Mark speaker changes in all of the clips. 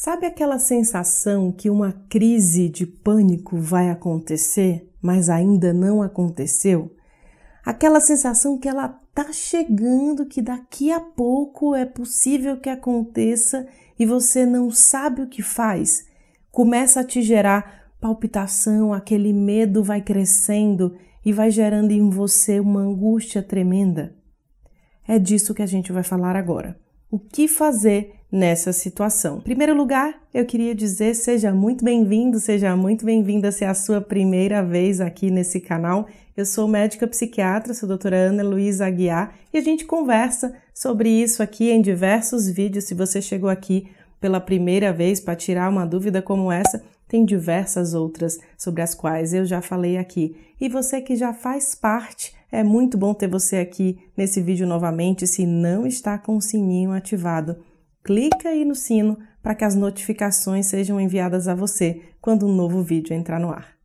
Speaker 1: Sabe aquela sensação que uma crise de pânico vai acontecer, mas ainda não aconteceu? Aquela sensação que ela tá chegando, que daqui a pouco é possível que aconteça e você não sabe o que faz. Começa a te gerar palpitação, aquele medo vai crescendo e vai gerando em você uma angústia tremenda. É disso que a gente vai falar agora. O que fazer nessa situação. Em primeiro lugar, eu queria dizer seja muito bem-vindo, seja muito bem-vinda se é a sua primeira vez aqui nesse canal. Eu sou médica psiquiatra, sou a doutora Ana Luísa Aguiar e a gente conversa sobre isso aqui em diversos vídeos. Se você chegou aqui pela primeira vez para tirar uma dúvida como essa, tem diversas outras sobre as quais eu já falei aqui. E você que já faz parte, é muito bom ter você aqui nesse vídeo novamente. Se não está com o sininho ativado, clica aí no sino para que as notificações sejam enviadas a você quando um novo vídeo entrar no ar.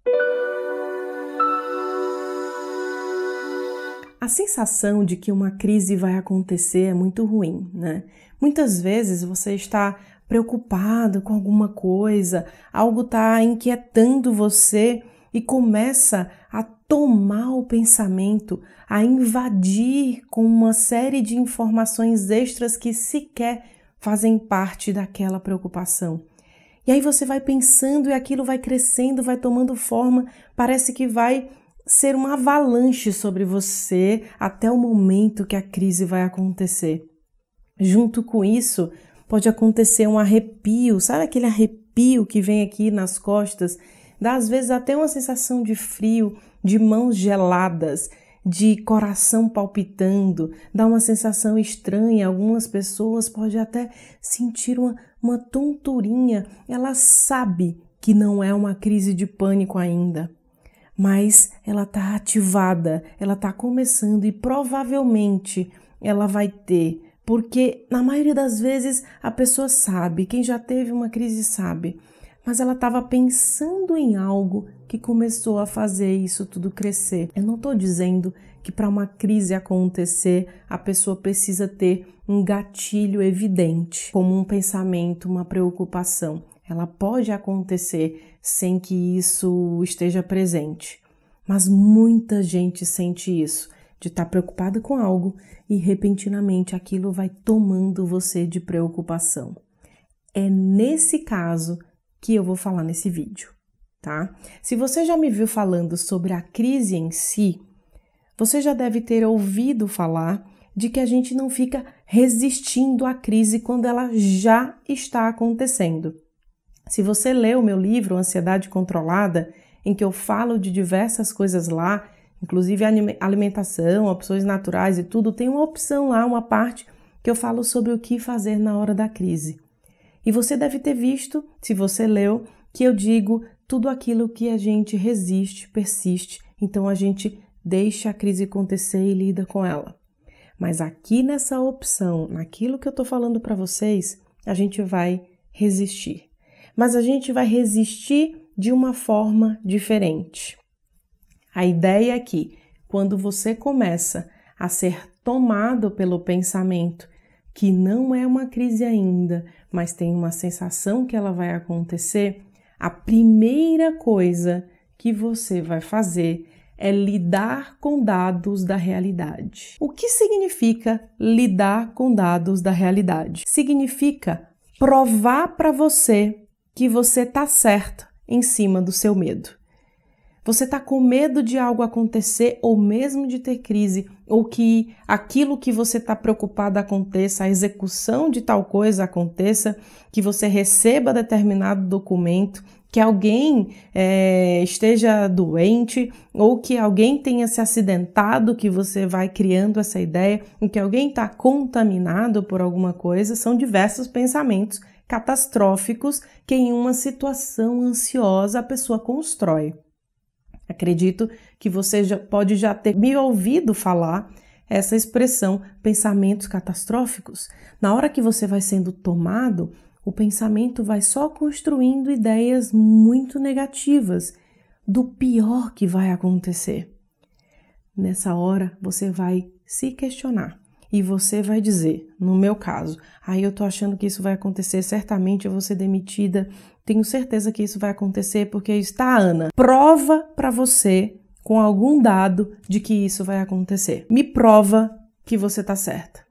Speaker 1: A sensação de que uma crise vai acontecer é muito ruim, né? Muitas vezes você está preocupado com alguma coisa, algo está inquietando você e começa a tomar o pensamento, a invadir com uma série de informações extras que sequer fazem parte daquela preocupação. E aí você vai pensando e aquilo vai crescendo, vai tomando forma, parece que vai ser uma avalanche sobre você até o momento que a crise vai acontecer. Junto com isso, pode acontecer um arrepio, sabe aquele arrepio que vem aqui nas costas? Dá às vezes até uma sensação de frio, de mãos geladas, de coração palpitando, dá uma sensação estranha. Algumas pessoas podem até sentir uma, uma tonturinha. Ela sabe que não é uma crise de pânico ainda, mas ela está ativada, ela está começando e provavelmente ela vai ter, porque na maioria das vezes a pessoa sabe, quem já teve uma crise sabe mas ela estava pensando em algo que começou a fazer isso tudo crescer. Eu não estou dizendo que para uma crise acontecer a pessoa precisa ter um gatilho evidente, como um pensamento, uma preocupação. Ela pode acontecer sem que isso esteja presente, mas muita gente sente isso, de estar tá preocupada com algo e repentinamente aquilo vai tomando você de preocupação. É nesse caso que eu vou falar nesse vídeo, tá? Se você já me viu falando sobre a crise em si, você já deve ter ouvido falar de que a gente não fica resistindo à crise quando ela já está acontecendo. Se você leu o meu livro Ansiedade Controlada, em que eu falo de diversas coisas lá, inclusive alimentação, opções naturais e tudo, tem uma opção lá, uma parte que eu falo sobre o que fazer na hora da crise. E você deve ter visto, se você leu, que eu digo tudo aquilo que a gente resiste, persiste, então a gente deixa a crise acontecer e lida com ela. Mas aqui nessa opção, naquilo que eu estou falando para vocês, a gente vai resistir. Mas a gente vai resistir de uma forma diferente. A ideia é que, quando você começa a ser tomado pelo pensamento que não é uma crise ainda, mas tem uma sensação que ela vai acontecer, a primeira coisa que você vai fazer é lidar com dados da realidade. O que significa lidar com dados da realidade? Significa provar para você que você está certo em cima do seu medo. Você está com medo de algo acontecer ou mesmo de ter crise, ou que aquilo que você está preocupado aconteça, a execução de tal coisa aconteça, que você receba determinado documento, que alguém é, esteja doente ou que alguém tenha se acidentado, que você vai criando essa ideia, em que alguém está contaminado por alguma coisa, são diversos pensamentos catastróficos que em uma situação ansiosa a pessoa constrói. Acredito que você já pode já ter me ouvido falar essa expressão pensamentos catastróficos. Na hora que você vai sendo tomado, o pensamento vai só construindo ideias muito negativas do pior que vai acontecer. Nessa hora, você vai se questionar e você vai dizer, no meu caso, aí eu tô achando que isso vai acontecer, certamente eu vou ser demitida, tenho certeza que isso vai acontecer porque está Ana. Prova para você com algum dado de que isso vai acontecer. Me prova que você está certa.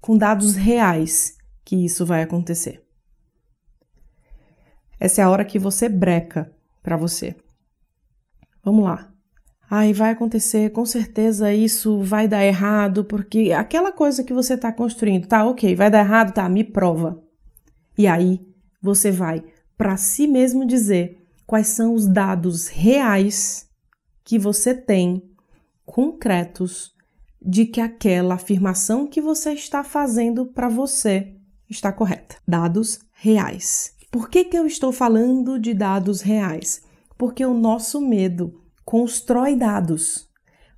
Speaker 1: Com dados reais que isso vai acontecer. Essa é a hora que você breca para você. Vamos lá. Ai, vai acontecer, com certeza isso vai dar errado, porque aquela coisa que você está construindo, tá ok, vai dar errado, tá, me prova. E aí você vai para si mesmo dizer quais são os dados reais que você tem, concretos, de que aquela afirmação que você está fazendo para você está correta. Dados reais. Por que, que eu estou falando de dados reais? Porque o nosso medo constrói dados,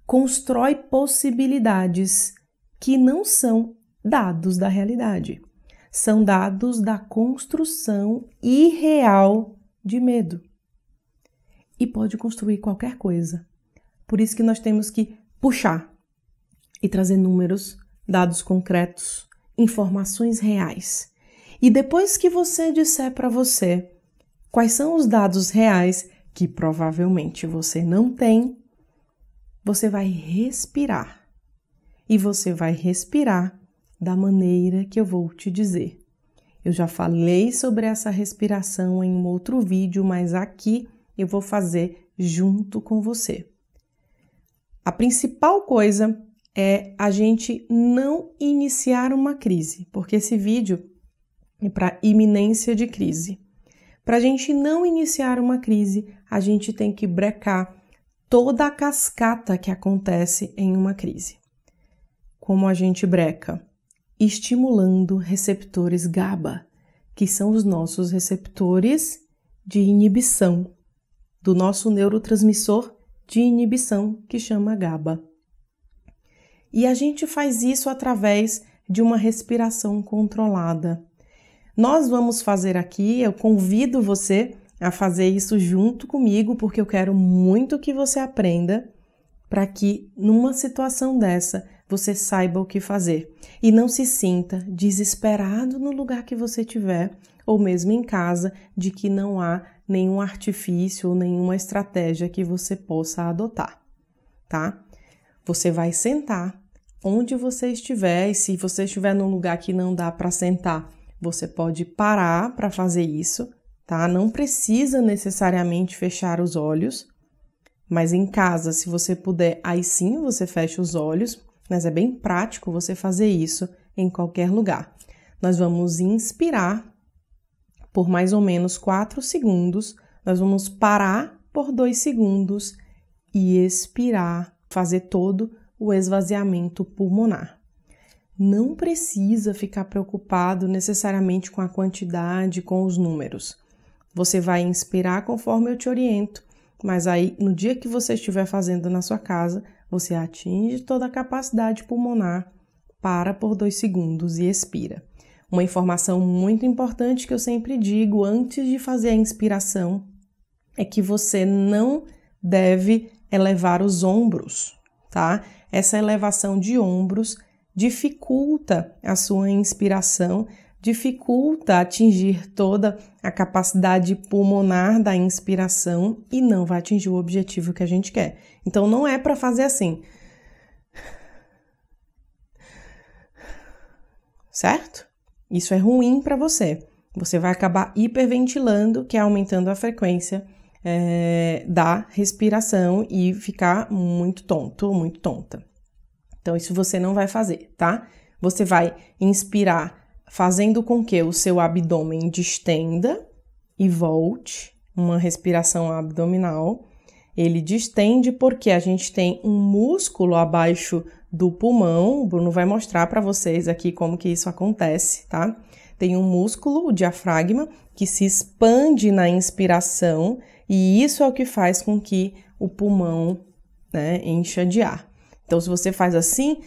Speaker 1: constrói possibilidades que não são dados da realidade, são dados da construção irreal de medo. E pode construir qualquer coisa. Por isso que nós temos que puxar e trazer números, dados concretos, informações reais. E depois que você disser para você quais são os dados reais que provavelmente você não tem, você vai respirar. E você vai respirar da maneira que eu vou te dizer. Eu já falei sobre essa respiração em um outro vídeo, mas aqui eu vou fazer junto com você. A principal coisa é a gente não iniciar uma crise, porque esse vídeo é para iminência de crise. Para a gente não iniciar uma crise, a gente tem que brecar toda a cascata que acontece em uma crise. Como a gente breca? Estimulando receptores GABA, que são os nossos receptores de inibição do nosso neurotransmissor de inibição que chama GABA. E a gente faz isso através de uma respiração controlada. Nós vamos fazer aqui, eu convido você a fazer isso junto comigo, porque eu quero muito que você aprenda para que numa situação dessa você saiba o que fazer e não se sinta desesperado no lugar que você estiver ou mesmo em casa de que não há nenhum artifício ou nenhuma estratégia que você possa adotar, tá? Você vai sentar onde você estiver e se você estiver num lugar que não dá para sentar, você pode parar para fazer isso, tá? Não precisa necessariamente fechar os olhos, mas em casa, se você puder, aí sim você fecha os olhos, mas é bem prático você fazer isso em qualquer lugar. Nós vamos inspirar por mais ou menos 4 segundos, nós vamos parar por 2 segundos e expirar, fazer todo o esvaziamento pulmonar não precisa ficar preocupado necessariamente com a quantidade, com os números. Você vai inspirar conforme eu te oriento, mas aí no dia que você estiver fazendo na sua casa, você atinge toda a capacidade pulmonar, para por dois segundos e expira. Uma informação muito importante que eu sempre digo antes de fazer a inspiração é que você não deve elevar os ombros, tá? Essa elevação de ombros dificulta a sua inspiração, dificulta atingir toda a capacidade pulmonar da inspiração e não vai atingir o objetivo que a gente quer. Então não é para fazer assim. Certo? Isso é ruim para você. Você vai acabar hiperventilando, que é aumentando a frequência é, da respiração e ficar muito tonto muito tonta. Então, isso você não vai fazer, tá? Você vai inspirar fazendo com que o seu abdômen distenda e volte, uma respiração abdominal. Ele distende porque a gente tem um músculo abaixo do pulmão. O Bruno vai mostrar para vocês aqui como que isso acontece, tá? Tem um músculo, o diafragma, que se expande na inspiração e isso é o que faz com que o pulmão né, encha de ar. Então, se você faz assim,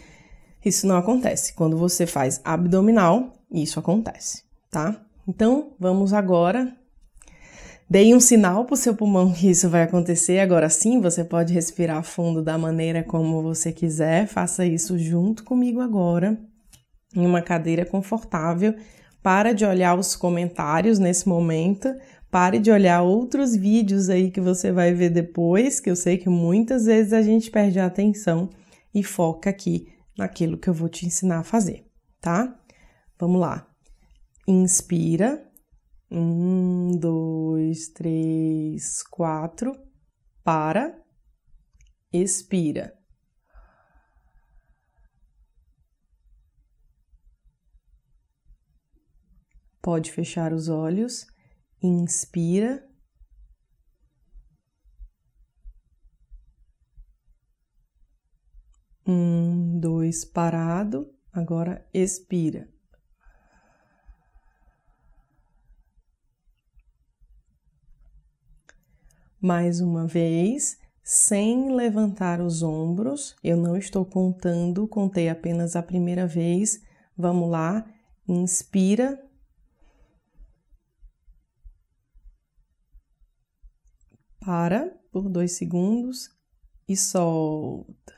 Speaker 1: isso não acontece. Quando você faz abdominal, isso acontece, tá? Então, vamos agora Dei um sinal para o seu pulmão que isso vai acontecer. Agora sim, você pode respirar fundo da maneira como você quiser. Faça isso junto comigo agora, em uma cadeira confortável. Para de olhar os comentários nesse momento. Pare de olhar outros vídeos aí que você vai ver depois, que eu sei que muitas vezes a gente perde a atenção e foca aqui naquilo que eu vou te ensinar a fazer, tá? Vamos lá. Inspira. Um, dois, três, quatro. Para. Expira. Pode fechar os olhos. Inspira. Um, dois, parado. Agora expira. Mais uma vez, sem levantar os ombros. Eu não estou contando, contei apenas a primeira vez. Vamos lá. Inspira. Para por dois segundos e solta.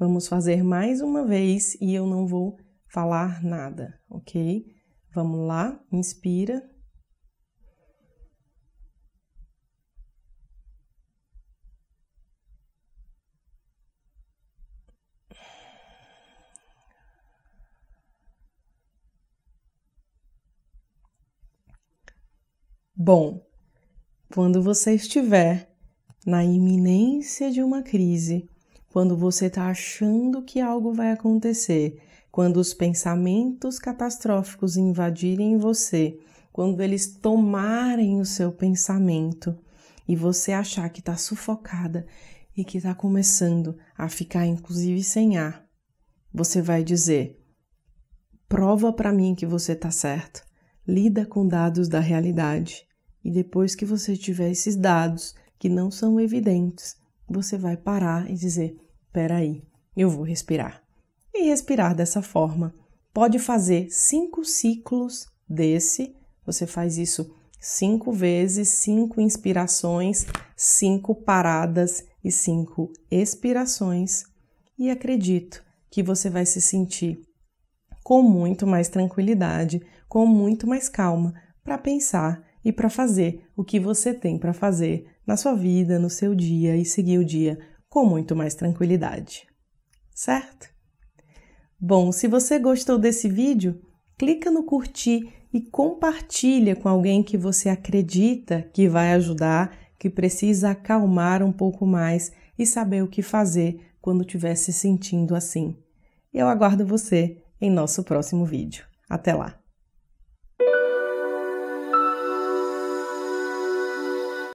Speaker 1: Vamos fazer mais uma vez e eu não vou falar nada, ok? Vamos lá, inspira. Bom, quando você estiver na iminência de uma crise, quando você está achando que algo vai acontecer, quando os pensamentos catastróficos invadirem você, quando eles tomarem o seu pensamento e você achar que está sufocada e que está começando a ficar inclusive sem ar, você vai dizer: prova para mim que você está certo. Lida com dados da realidade. E depois que você tiver esses dados que não são evidentes, você vai parar e dizer: peraí, eu vou respirar e respirar dessa forma. Pode fazer cinco ciclos desse, você faz isso cinco vezes, cinco inspirações, cinco paradas e cinco expirações, e acredito que você vai se sentir com muito mais tranquilidade, com muito mais calma para pensar e para fazer o que você tem para fazer na sua vida, no seu dia e seguir o dia com muito mais tranquilidade. Certo? Bom, se você gostou desse vídeo, clica no curtir e compartilha com alguém que você acredita que vai ajudar, que precisa acalmar um pouco mais e saber o que fazer quando estiver se sentindo assim. Eu aguardo você em nosso próximo vídeo. Até lá!